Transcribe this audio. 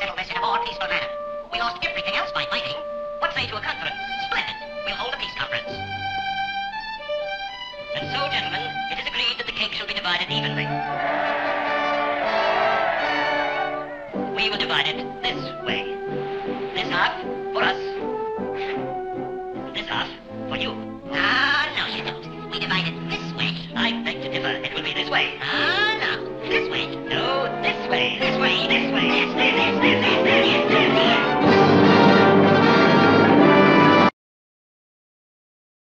settle this in a more peaceful manner. We lost everything else by fighting. What say to a conference? Splendid. We'll hold a peace conference. And so, gentlemen, it is agreed that the cake shall be divided evenly. We will divide it this way. This half for us,